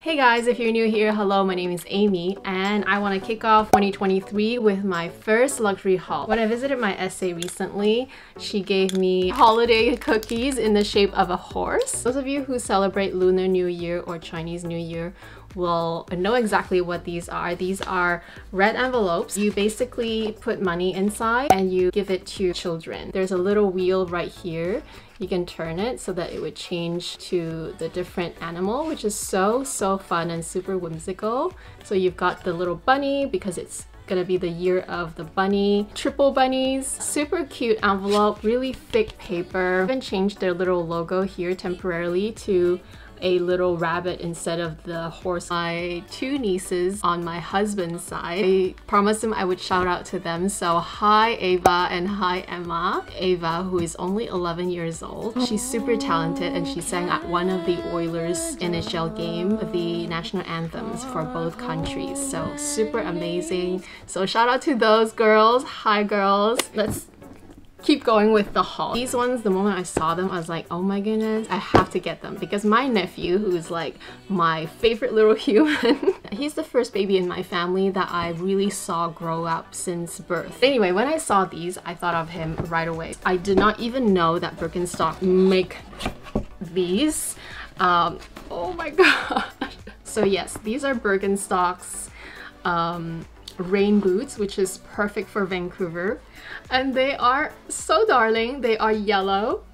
Hey guys, if you're new here, hello, my name is Amy and I want to kick off 2023 with my first luxury haul. When I visited my SA recently, she gave me holiday cookies in the shape of a horse. Those of you who celebrate Lunar New Year or Chinese New Year will know exactly what these are. These are red envelopes. You basically put money inside and you give it to children. There's a little wheel right here you can turn it so that it would change to the different animal, which is so, so fun and super whimsical. So you've got the little bunny because it's gonna be the year of the bunny. Triple bunnies, super cute envelope, really thick paper. Even changed their little logo here temporarily to a little rabbit instead of the horse. My two nieces on my husband's side, I promised him I would shout out to them. So hi Ava and hi Emma. Ava, who is only 11 years old, she's super talented and she sang at one of the Oilers NHL game, the national anthems for both countries. So super amazing. So shout out to those girls. Hi girls. Let's keep going with the haul. These ones, the moment I saw them, I was like, oh my goodness, I have to get them because my nephew, who's like my favorite little human, he's the first baby in my family that I really saw grow up since birth. Anyway, when I saw these, I thought of him right away. I did not even know that Birkenstock make these. Um, oh my god. So yes, these are Birkenstocks um, rain boots, which is perfect for Vancouver. And they are so darling. They are yellow.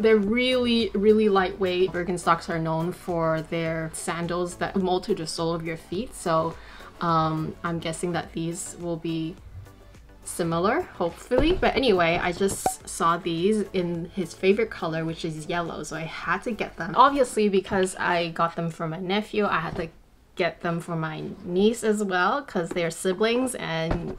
They're really, really lightweight. Birkenstocks are known for their sandals that mold to the sole of your feet. So um, I'm guessing that these will be similar, hopefully. But anyway, I just saw these in his favorite color, which is yellow. So I had to get them. Obviously, because I got them from my nephew, I had to get them for my niece as well because they're siblings and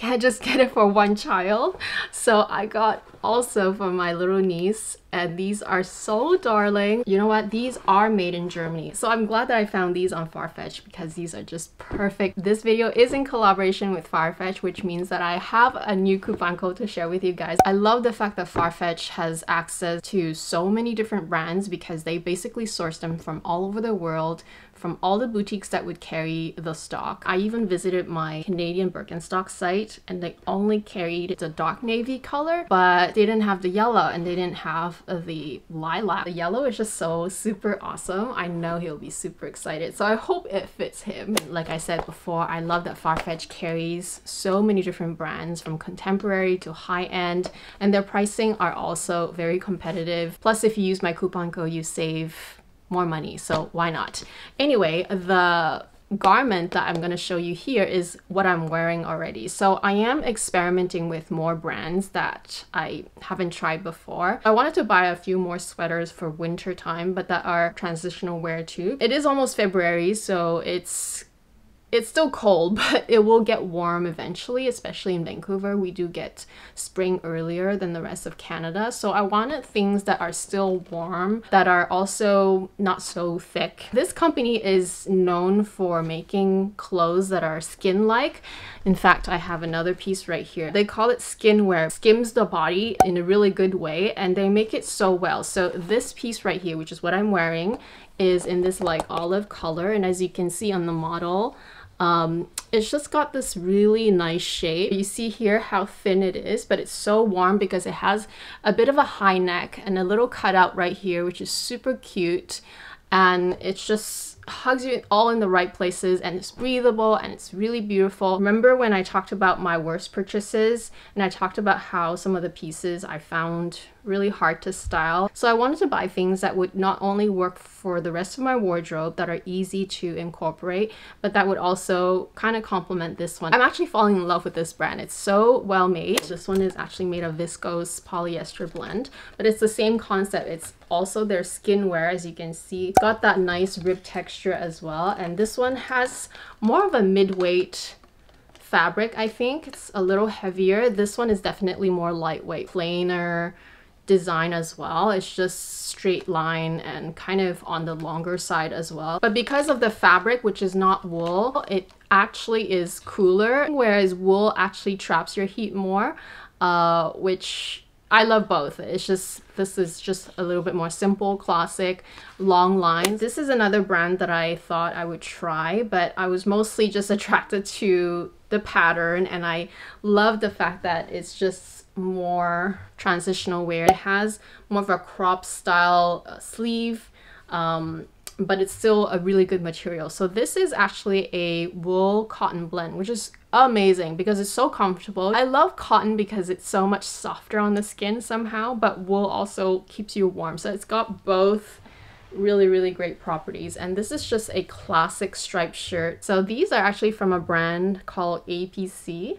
can't just get it for one child. So I got also for my little niece and these are so darling. You know what? These are made in Germany. So I'm glad that I found these on Farfetch because these are just perfect. This video is in collaboration with Farfetch, which means that I have a new coupon code to share with you guys. I love the fact that Farfetch has access to so many different brands because they basically source them from all over the world from all the boutiques that would carry the stock. I even visited my Canadian Birkenstock site and they only carried the dark navy color, but they didn't have the yellow and they didn't have the lilac. The yellow is just so super awesome. I know he'll be super excited. So I hope it fits him. Like I said before, I love that Farfetch carries so many different brands from contemporary to high-end and their pricing are also very competitive. Plus if you use my coupon code, you save more money, so why not? Anyway, the garment that I'm going to show you here is what I'm wearing already. So I am experimenting with more brands that I haven't tried before. I wanted to buy a few more sweaters for winter time, but that are transitional wear too. It is almost February, so it's it's still cold, but it will get warm eventually, especially in Vancouver. We do get spring earlier than the rest of Canada. So I wanted things that are still warm, that are also not so thick. This company is known for making clothes that are skin-like. In fact, I have another piece right here. They call it skin wear. Skims the body in a really good way and they make it so well. So this piece right here, which is what I'm wearing, is in this like olive color. And as you can see on the model, um, it's just got this really nice shape. You see here how thin it is, but it's so warm because it has a bit of a high neck and a little cutout right here, which is super cute. And it's just hugs you all in the right places and it's breathable and it's really beautiful. Remember when I talked about my worst purchases and I talked about how some of the pieces I found really hard to style. So I wanted to buy things that would not only work for the rest of my wardrobe that are easy to incorporate, but that would also kind of complement this one. I'm actually falling in love with this brand. It's so well made. This one is actually made of viscose polyester blend, but it's the same concept. It's also their skin wear as you can see. It's got that nice rib texture as well. And this one has more of a mid-weight fabric, I think. It's a little heavier. This one is definitely more lightweight, plainer design as well. It's just straight line and kind of on the longer side as well. But because of the fabric, which is not wool, it actually is cooler, whereas wool actually traps your heat more, uh, which I love both. It's just, this is just a little bit more simple, classic, long lines. This is another brand that I thought I would try, but I was mostly just attracted to the pattern and I love the fact that it's just more transitional wear. It has more of a crop style uh, sleeve, um, but it's still a really good material. So this is actually a wool cotton blend, which is amazing because it's so comfortable. I love cotton because it's so much softer on the skin somehow, but wool also keeps you warm. So it's got both really really great properties and this is just a classic striped shirt so these are actually from a brand called APC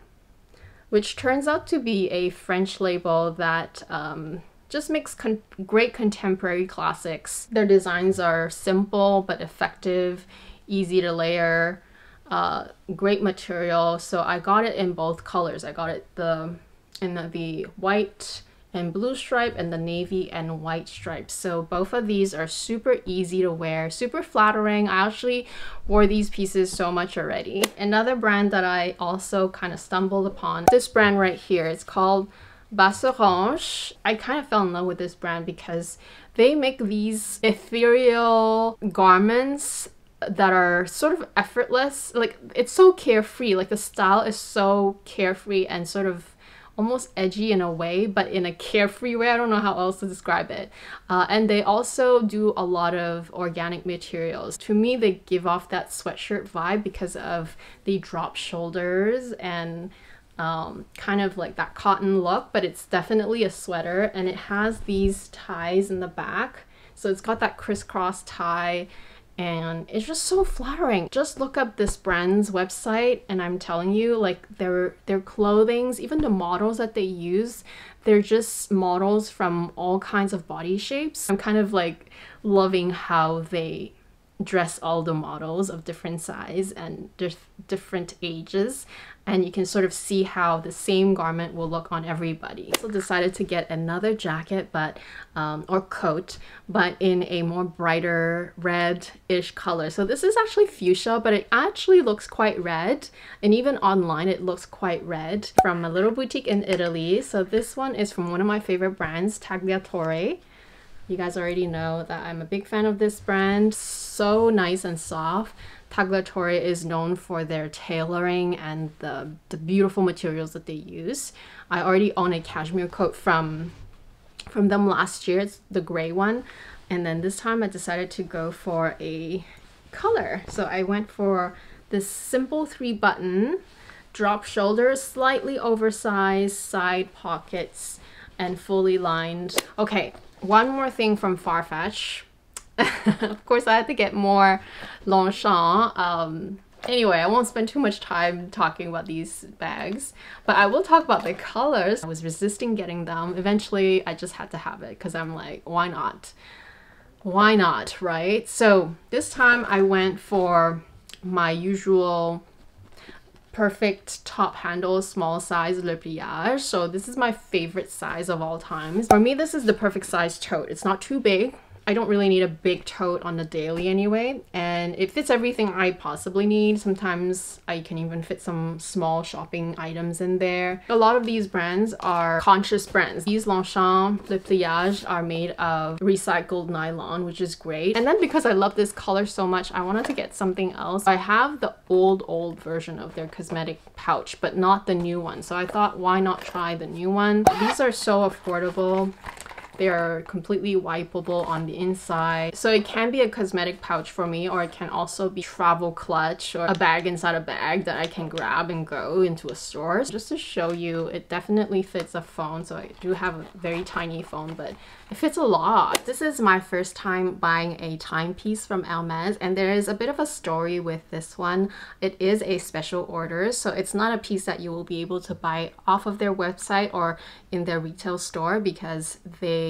which turns out to be a French label that um, just makes con great contemporary classics. Their designs are simple but effective, easy to layer, uh, great material. So I got it in both colors. I got it the in the, the white and blue stripe and the navy and white stripes. So both of these are super easy to wear, super flattering. I actually wore these pieces so much already. Another brand that I also kind of stumbled upon, this brand right here, it's called Baserange. I kind of fell in love with this brand because they make these ethereal garments that are sort of effortless. Like it's so carefree. Like the style is so carefree and sort of almost edgy in a way, but in a carefree way. I don't know how else to describe it. Uh, and they also do a lot of organic materials. To me, they give off that sweatshirt vibe because of the drop shoulders and um, kind of like that cotton look, but it's definitely a sweater and it has these ties in the back. So it's got that crisscross tie and it's just so flattering. Just look up this brand's website and I'm telling you like their their clothings, even the models that they use, they're just models from all kinds of body shapes. I'm kind of like loving how they dress all the models of different size and dif different ages and you can sort of see how the same garment will look on everybody. So decided to get another jacket but um, or coat but in a more brighter red-ish color. So this is actually fuchsia but it actually looks quite red and even online it looks quite red from a little boutique in Italy. So this one is from one of my favorite brands, Tagliatore. You guys already know that I'm a big fan of this brand. So nice and soft. Tagliatore is known for their tailoring and the, the beautiful materials that they use. I already own a cashmere coat from from them last year. It's the gray one. And then this time I decided to go for a color. So I went for this simple three button, drop shoulders, slightly oversized side pockets, and fully lined. Okay, one more thing from Farfetch. of course, I had to get more Longchamp. Um, anyway, I won't spend too much time talking about these bags, but I will talk about the colors. I was resisting getting them. Eventually, I just had to have it because I'm like, why not? Why not, right? So this time I went for my usual perfect top handle small size le pliage so this is my favorite size of all times for me this is the perfect size tote it's not too big I don't really need a big tote on the daily anyway and it fits everything I possibly need. Sometimes I can even fit some small shopping items in there. A lot of these brands are conscious brands. These Longchamp Le Pliage are made of recycled nylon which is great. And then because I love this color so much I wanted to get something else. I have the old old version of their cosmetic pouch but not the new one so I thought why not try the new one. These are so affordable. They are completely wipeable on the inside. So it can be a cosmetic pouch for me or it can also be travel clutch or a bag inside a bag that I can grab and go into a store. Just to show you, it definitely fits a phone. So I do have a very tiny phone, but it fits a lot. This is my first time buying a timepiece from Hermes and there is a bit of a story with this one. It is a special order, so it's not a piece that you will be able to buy off of their website or in their retail store because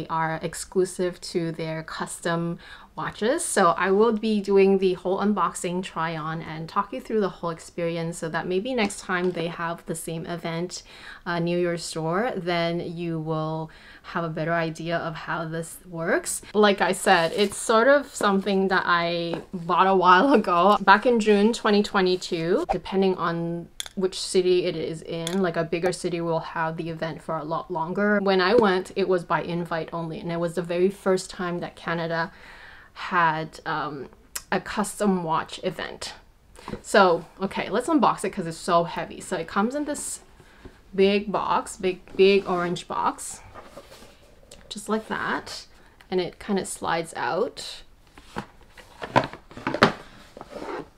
are exclusive to their custom watches. So I will be doing the whole unboxing try on and talk you through the whole experience so that maybe next time they have the same event uh, near your store, then you will have a better idea of how this works. Like I said, it's sort of something that I bought a while ago, back in June 2022. Depending on which city it is in. Like a bigger city will have the event for a lot longer. When I went, it was by invite only, and it was the very first time that Canada had um, a custom watch event. So, okay, let's unbox it because it's so heavy. So it comes in this big box, big, big orange box, just like that. And it kind of slides out.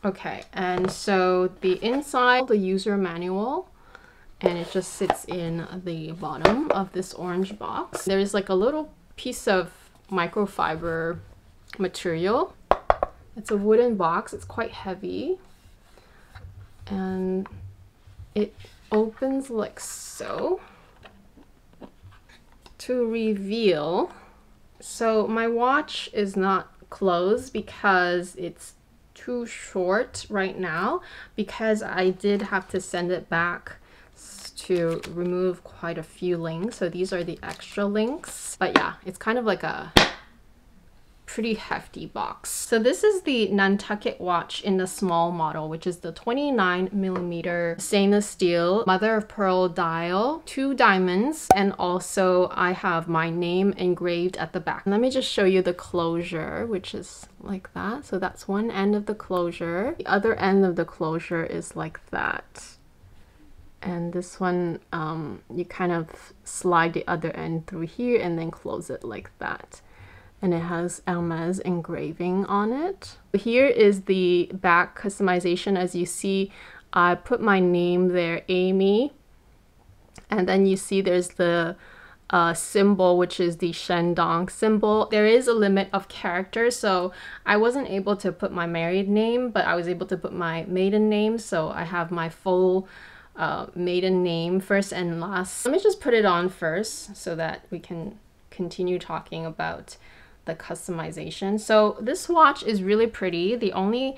Okay, and so the inside, the user manual, and it just sits in the bottom of this orange box. There's like a little piece of microfiber material. It's a wooden box, it's quite heavy. And it opens like so to reveal. So my watch is not closed because it's too short right now because I did have to send it back to remove quite a few links. So these are the extra links. But yeah, it's kind of like a pretty hefty box. So this is the Nantucket watch in the small model, which is the 29 millimeter stainless steel mother of pearl dial, two diamonds, and also I have my name engraved at the back. Let me just show you the closure, which is like that. So that's one end of the closure. The other end of the closure is like that. And this one, um, you kind of slide the other end through here and then close it like that and it has Hermes engraving on it. Here is the back customization. As you see, I put my name there, Amy, and then you see there's the uh, symbol, which is the Shandong symbol. There is a limit of characters, so I wasn't able to put my married name, but I was able to put my maiden name, so I have my full uh, maiden name first and last. Let me just put it on first so that we can continue talking about the customization. So this watch is really pretty. The only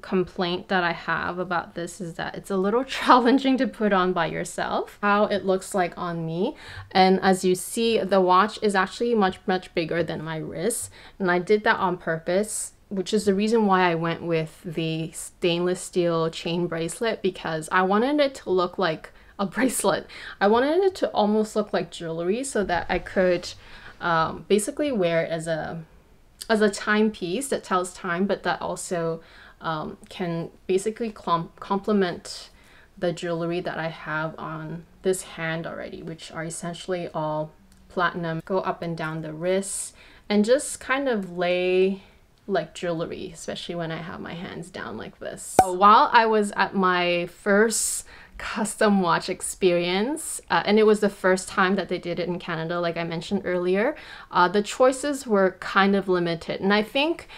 complaint that I have about this is that it's a little challenging to put on by yourself, how it looks like on me. And as you see, the watch is actually much, much bigger than my wrist. And I did that on purpose which is the reason why I went with the stainless steel chain bracelet because I wanted it to look like a bracelet. I wanted it to almost look like jewelry so that I could um, basically wear as a as a timepiece that tells time, but that also um, can basically complement the jewelry that I have on this hand already, which are essentially all platinum. Go up and down the wrists and just kind of lay like jewelry, especially when I have my hands down like this. So while I was at my first custom watch experience uh, and it was the first time that they did it in Canada like I mentioned earlier uh, the choices were kind of limited and I think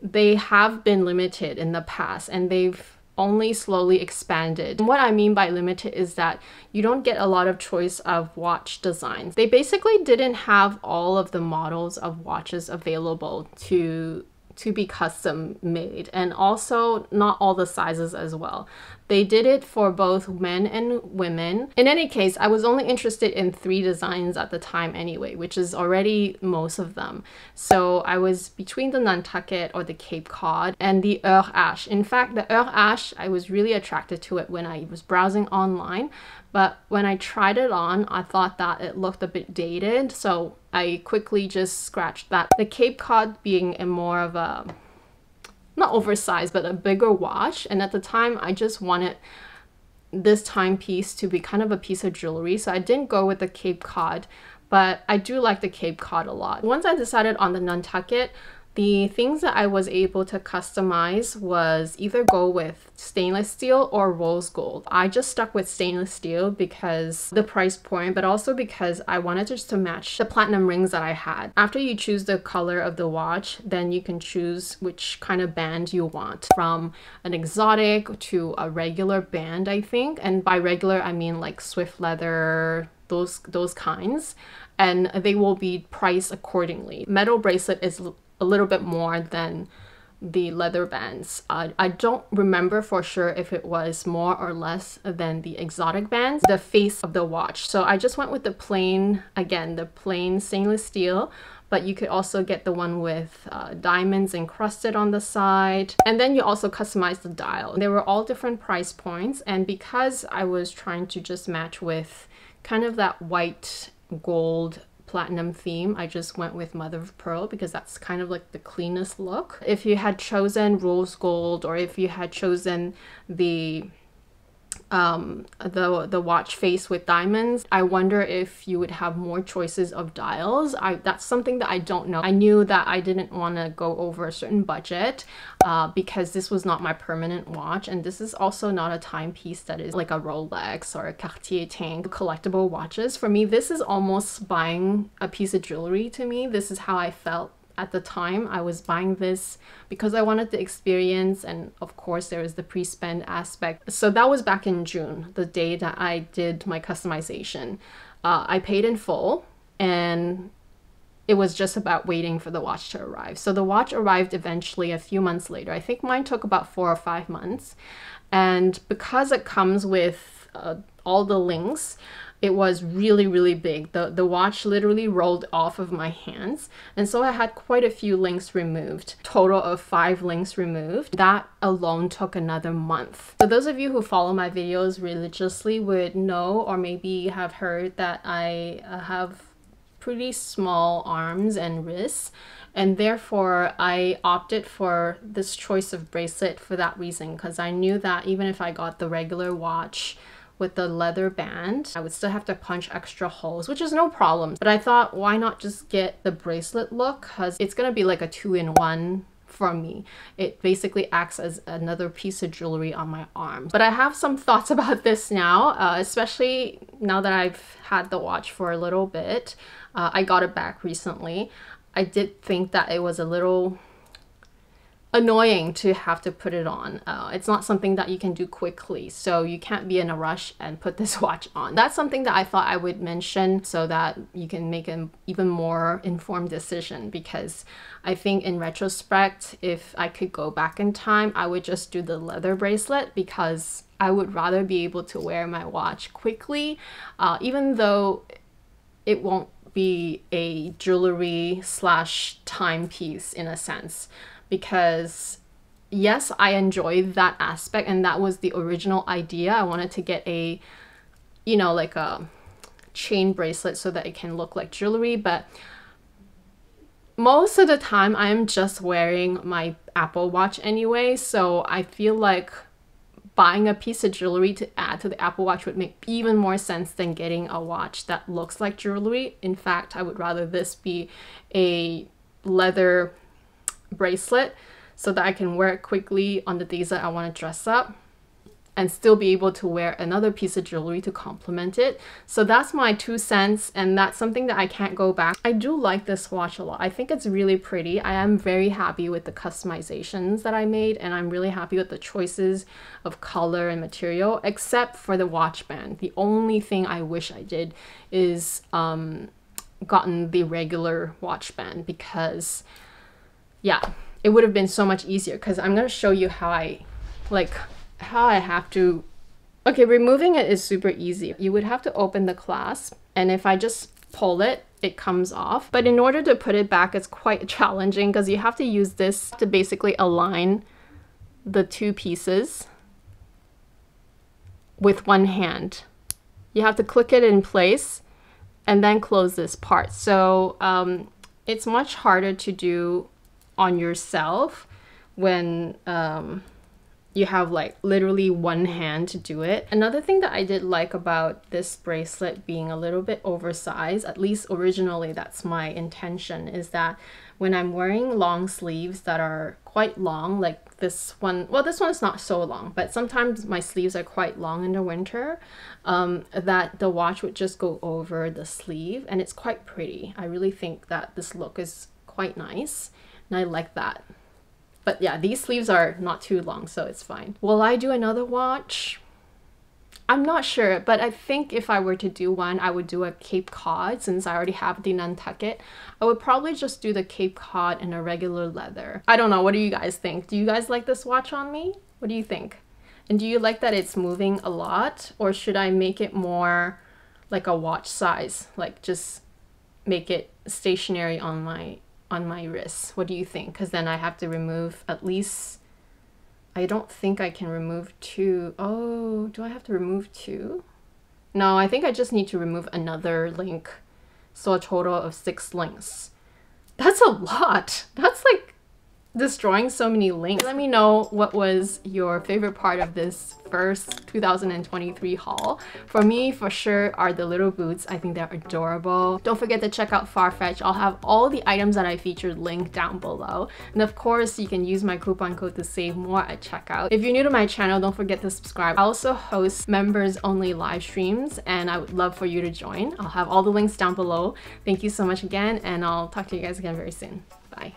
they have been limited in the past and they've only slowly expanded. And what I mean by limited is that you don't get a lot of choice of watch designs. They basically didn't have all of the models of watches available to to be custom made and also not all the sizes as well. They did it for both men and women. In any case, I was only interested in three designs at the time anyway, which is already most of them. So I was between the Nantucket or the Cape Cod and the Heure H. In fact, the Heure H, I was really attracted to it when I was browsing online, but when I tried it on, I thought that it looked a bit dated, so I quickly just scratched that. The Cape Cod being a more of a not oversized, but a bigger watch. And at the time, I just wanted this timepiece to be kind of a piece of jewelry. So I didn't go with the Cape Cod, but I do like the Cape Cod a lot. Once I decided on the Nantucket, the things that I was able to customize was either go with stainless steel or rose gold. I just stuck with stainless steel because the price point, but also because I wanted just to match the platinum rings that I had. After you choose the color of the watch, then you can choose which kind of band you want from an exotic to a regular band, I think. And by regular, I mean like swift leather, those those kinds and they will be priced accordingly. Metal bracelet is a little bit more than the leather bands. Uh, I don't remember for sure if it was more or less than the exotic bands, the face of the watch. So I just went with the plain, again, the plain stainless steel, but you could also get the one with uh, diamonds encrusted on the side. And then you also customize the dial. They were all different price points. And because I was trying to just match with kind of that white gold platinum theme, I just went with mother of pearl because that's kind of like the cleanest look. If you had chosen rose gold or if you had chosen the um, the the watch face with diamonds. I wonder if you would have more choices of dials. I that's something that I don't know. I knew that I didn't want to go over a certain budget uh, because this was not my permanent watch, and this is also not a timepiece that is like a Rolex or a Cartier Tank collectible watches. For me, this is almost buying a piece of jewelry to me. This is how I felt at the time I was buying this because I wanted the experience and of course there is the pre-spend aspect. So that was back in June, the day that I did my customization. Uh, I paid in full and it was just about waiting for the watch to arrive. So the watch arrived eventually a few months later. I think mine took about four or five months. And because it comes with uh, all the links, it was really really big. The the watch literally rolled off of my hands and so i had quite a few links removed total of five links removed. That alone took another month. So those of you who follow my videos religiously would know or maybe have heard that i uh, have pretty small arms and wrists and therefore I opted for this choice of bracelet for that reason because I knew that even if I got the regular watch with the leather band. I would still have to punch extra holes, which is no problem. But I thought, why not just get the bracelet look? Because it's gonna be like a two-in-one for me. It basically acts as another piece of jewelry on my arm. But I have some thoughts about this now, uh, especially now that I've had the watch for a little bit. Uh, I got it back recently. I did think that it was a little annoying to have to put it on. Uh, it's not something that you can do quickly, so you can't be in a rush and put this watch on. That's something that I thought I would mention so that you can make an even more informed decision because I think in retrospect, if I could go back in time, I would just do the leather bracelet because I would rather be able to wear my watch quickly, uh, even though it won't be a jewelry slash timepiece in a sense because yes, I enjoy that aspect and that was the original idea. I wanted to get a, you know, like a chain bracelet so that it can look like jewelry, but most of the time I am just wearing my Apple Watch anyway, so I feel like buying a piece of jewelry to add to the Apple Watch would make even more sense than getting a watch that looks like jewelry. In fact, I would rather this be a leather bracelet so that I can wear it quickly on the days that I want to dress up and still be able to wear another piece of jewelry to complement it. So that's my two cents and that's something that I can't go back. I do like this watch a lot. I think it's really pretty. I am very happy with the customizations that I made and I'm really happy with the choices of color and material except for the watch band. The only thing I wish I did is um, gotten the regular watch band because yeah, it would have been so much easier because I'm going to show you how I, like, how I have to, okay, removing it is super easy. You would have to open the clasp and if I just pull it, it comes off. But in order to put it back, it's quite challenging because you have to use this to basically align the two pieces with one hand. You have to click it in place and then close this part. So um, it's much harder to do on yourself when um, you have like literally one hand to do it. Another thing that I did like about this bracelet being a little bit oversized, at least originally that's my intention, is that when I'm wearing long sleeves that are quite long, like this one, well, this one is not so long, but sometimes my sleeves are quite long in the winter, um, that the watch would just go over the sleeve and it's quite pretty. I really think that this look is quite nice and I like that. But yeah, these sleeves are not too long, so it's fine. Will I do another watch? I'm not sure, but I think if I were to do one, I would do a Cape Cod since I already have the Nantucket. I would probably just do the Cape Cod in a regular leather. I don't know, what do you guys think? Do you guys like this watch on me? What do you think? And do you like that it's moving a lot? Or should I make it more like a watch size? Like just make it stationary on my on my wrist. What do you think? Because then I have to remove at least. I don't think I can remove two. Oh, do I have to remove two? No, I think I just need to remove another link. So a total of six links. That's a lot. That's like destroying so many links. Let me know what was your favorite part of this first 2023 haul. For me, for sure, are the little boots. I think they're adorable. Don't forget to check out Farfetch. I'll have all the items that I featured linked down below. And of course, you can use my coupon code to save more at checkout. If you're new to my channel, don't forget to subscribe. I also host members only live streams and I would love for you to join. I'll have all the links down below. Thank you so much again and I'll talk to you guys again very soon. Bye.